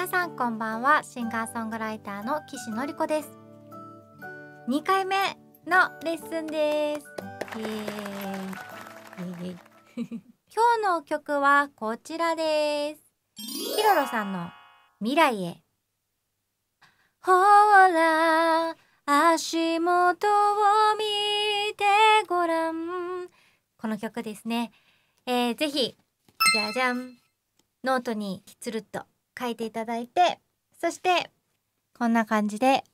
皆さんこんばんは。シンガーソングライターの岸のりこです。2回目のレッスンです。イエーイイエーイ。今日の曲はこちらです。ヒロロさんの未来へ。ほら足元を見てごらん。この曲ですね。えー、ぜひじゃじゃん。ノートにつるっと。書いていただいてそしてこんな感じで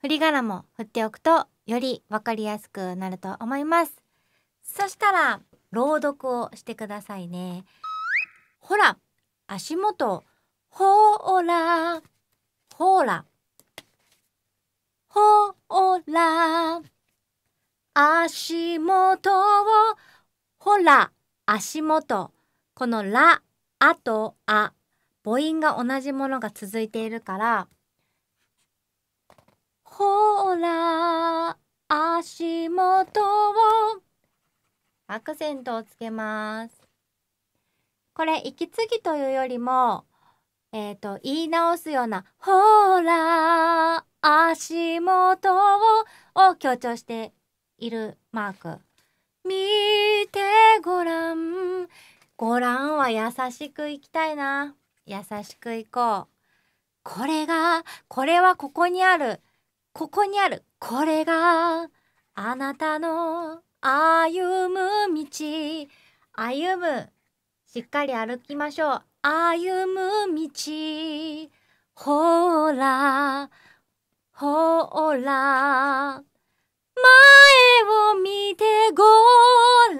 振り仮名も振っておくとよりわかりやすくなると思います。そしたら朗読をしてくださいね。ほら足元。ほら。ほら。ほら。足元を。ほら足元。このらあとあ。母音が同じものが続いているからほら足元を。アクセントをつけます。これ息継ぎというよりもえっ、ー、と言い直すようなほら足元をを強調しているマーク。見てごらん。ごらんは優しくいきたいな。優しくいこう。これがこれはここにある。ここにある。これがあなたの歩む道。歩む。しっかり歩きましょう。歩む道。ほらほら。前を見てご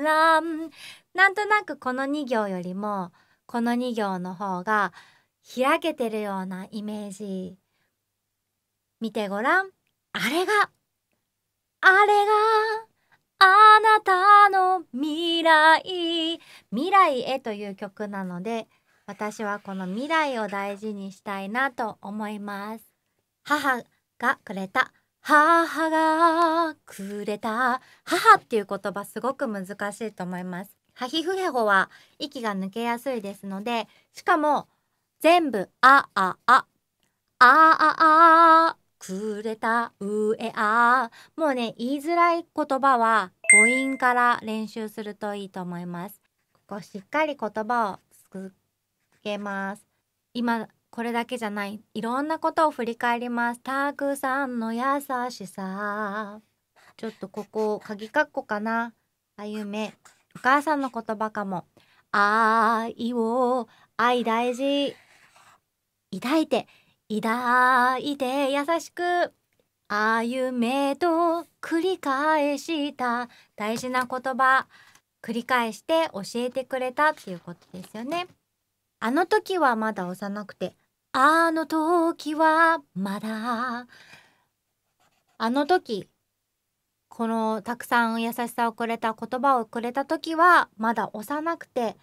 らん。なんとなくこの2行よりもこの2行の方が開けてるようなイメージ見てごらん。あれがあれがあなたの未来。未来へという曲なので私はこの未来を大事にしたいなと思います。母がくれた。母がくれた。母っていう言葉すごく難しいと思います。ハヒフヘホは息が抜けやすいですので、しかも全部あああ、あああ、くれた、うえあ。もうね、言いづらい言葉は母音から練習するといいと思います。ここしっかり言葉をつけます。今、これだけじゃない。いろんなことを振り返ります。たくさんの優しさ。ちょっとここ、鍵括弧かな。歩め。お母さんの言葉かも。愛を、愛大事。抱いて、抱いて優しく。歩めと繰り返した大事な言葉繰り返して教えてくれたっていうことですよね。あの時はまだ幼くてあの時はまだあの時このたくさん優しさをくれた言葉をくれた時はまだ幼くて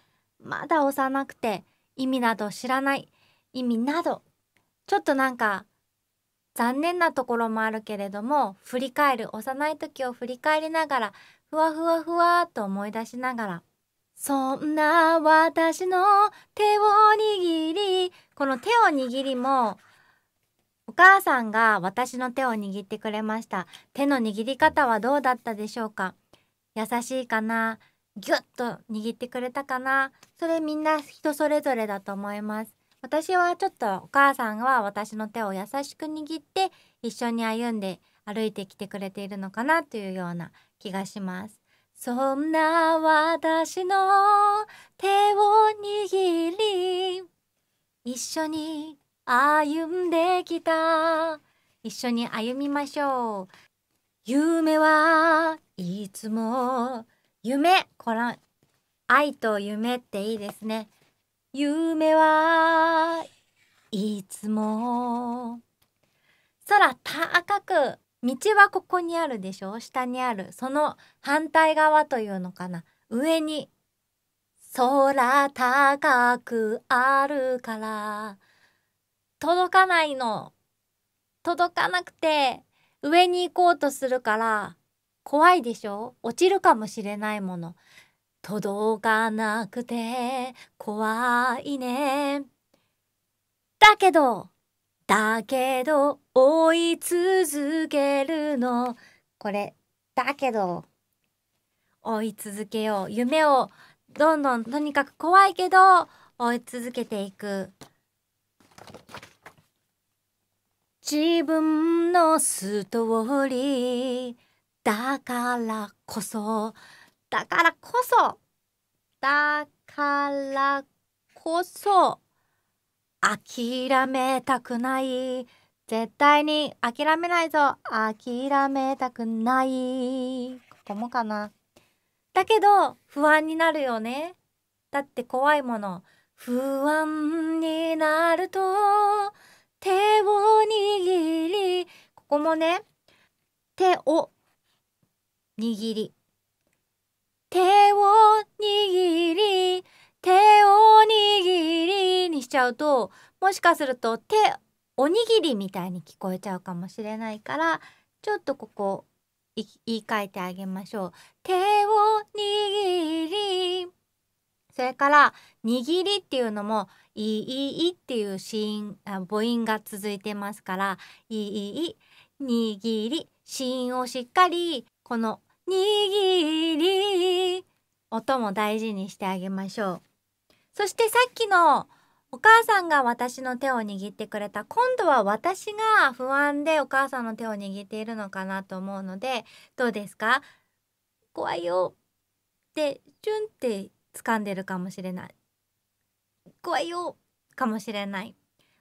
まだ幼くて意味など知らない意味などちょっとなんか残念なところもあるけれども振り返る幼い時を振り返りながらふわふわふわと思い出しながらそんな私の手を握りこの手を握りもお母さんが私の手を握ってくれました。手の握り方はどうだったでしょうか？優しいかな？ぎゅっと握ってくれたかな？それみんな人それぞれだと思います。私はちょっとお母さんは私の手を優しく握って一緒に歩んで歩いてきてくれているのかなというような気がします。そんな私の手を握り一緒に歩んできた。一緒に歩みましょう。夢はいつも夢。こら愛と夢っていいですね。夢はいつも。空高く。道はここにあるでしょ。下にある。その反対側というのかな。上に。空高くあるから。届かないの。届かなくて上に行こうとするから怖いでしょ？落ちるかもしれないもの。届かなくて怖いね。だけどだけど追い続けるの。これだけど追い続けよう。夢をどんどんとにかく怖いけど追い続けていく。自分のストーリーだからこそだからこそだからこそ諦めたくない。絶対に諦めないぞ。諦めたくない。ここもかな。だけど不安になるよね。だって怖いもの。不安になると手を握りここもね手を握り手を握り手を握りにしちゃうともしかすると手おにぎりみたいに聞こえちゃうかもしれないからちょっとここ言い換えてあげましょう。手を握りそれから握りっていうのもいいいっていうシーン母音が続いてますからいい握り芯をしっかりこの握り音も大事にしてあげましょう。そしてさっきのお母さんが私の手を握ってくれた今度は私が不安でお母さんの手を握っているのかなと思うのでどうですか？怖いよってチュンって掴んでるかもしれない。怖いよかもしれない。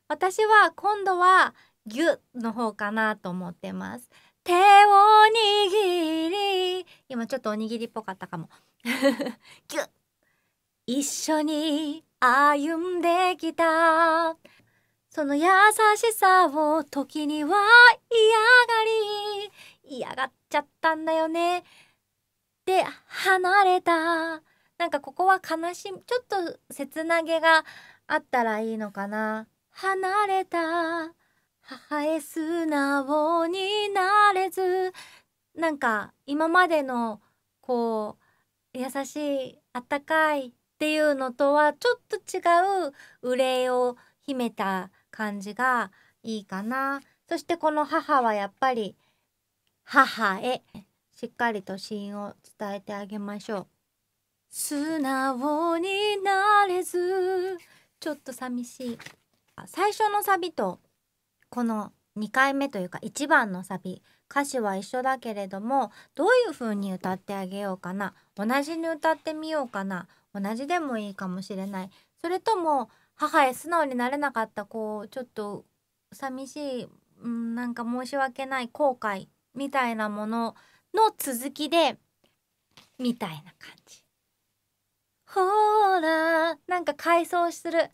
私は今度はギュッの方かなと思ってます。手を握り。今ちょっとおにぎりっぽかったかも。ギュッ。一緒に歩んできた。その優しさを時には嫌がり。嫌がっちゃったんだよね。で離れた。なんかここは悲しみちょっと切なげがあったらいいのかな離れた母へ素直になれずなんか今までのこう優しいあったかいっていうのとはちょっと違う憂いを秘めた感じがいいかな。そしてこの母はやっぱり母へしっかりと芯を伝えてあげましょう。素直になれず。ちょっと寂しい。最初のサビとこの2回目というか1番のサビ。歌詞は一緒だけれどもどういう風に歌ってあげようかな。同じに歌ってみようかな。同じでもいいかもしれない。それとも母へ素直になれなかったこうちょっと寂しい、うん、なんか申し訳ない後悔みたいなものの続きでみたいな感じ。ほらなんか回想する。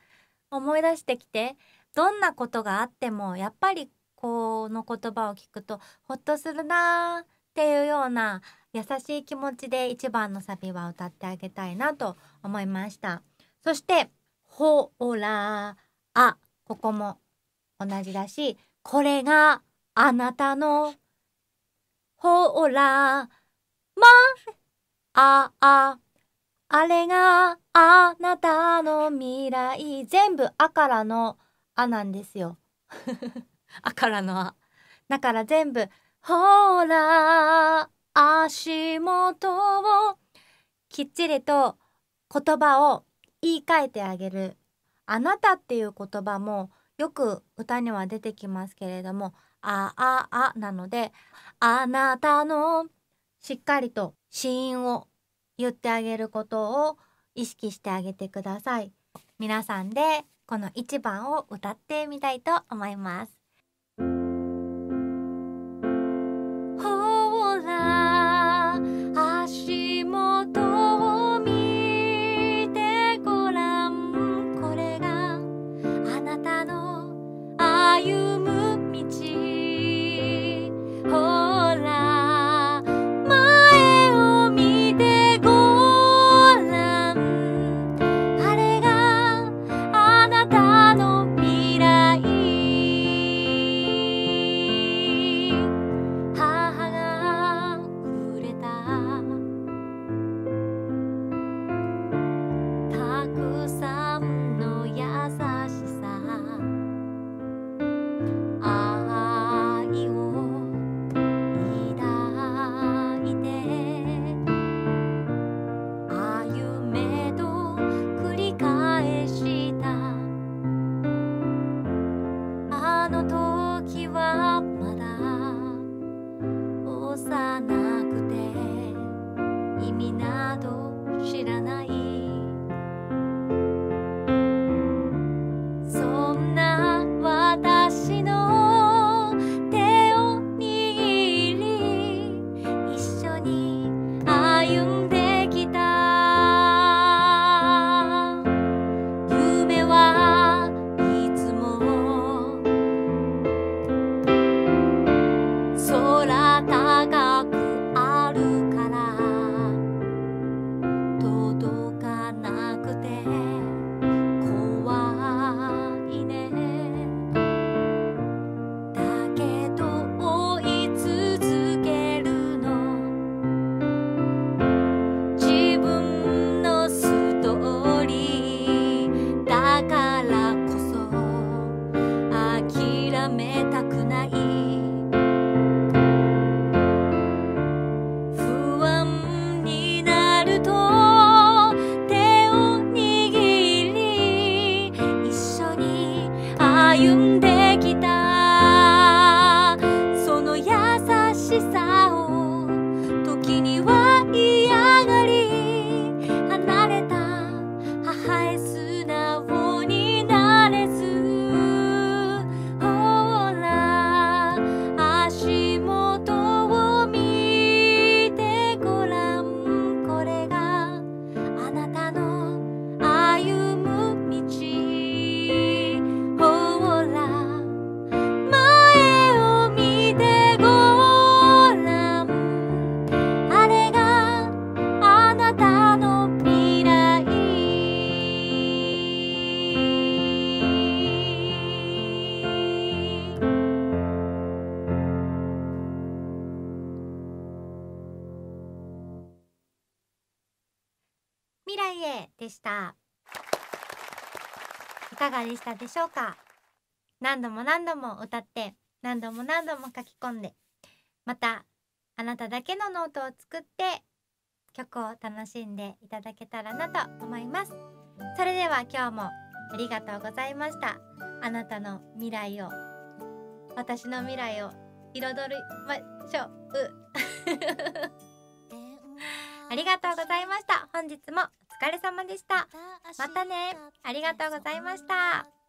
思い出してきて。どんなことがあってもやっぱりこの言葉を聞くとほっとするなーっていうような優しい気持ちで1番のサビは歌ってあげたいなと思いました。そして「ほらあ」ここも同じだしこれがあなたのほらまあああれがあなたの未来全部「あ」からの「あ」なんですよ。あからの「あ」だから全部「ほら足元をきっちりと言葉を言い換えてあげる。あなたっていう言葉もよく歌には出てきますけれども、あああなので、あなたのしっかりと子音を言ってあげることを意識してあげてください。皆さんでこの1番を歌ってみたいと思います。でした。いかがでしたでしょうか？何度も何度も歌って何度も何度も書き込んでまたあなただけのノートを作って曲を楽しんでいただけたらなと思います。それでは今日もありがとうございました。あなたの未来を私の未来を彩りましょう。ありがとうございました。本日もお疲れ様でした。またね。ありがとうございました。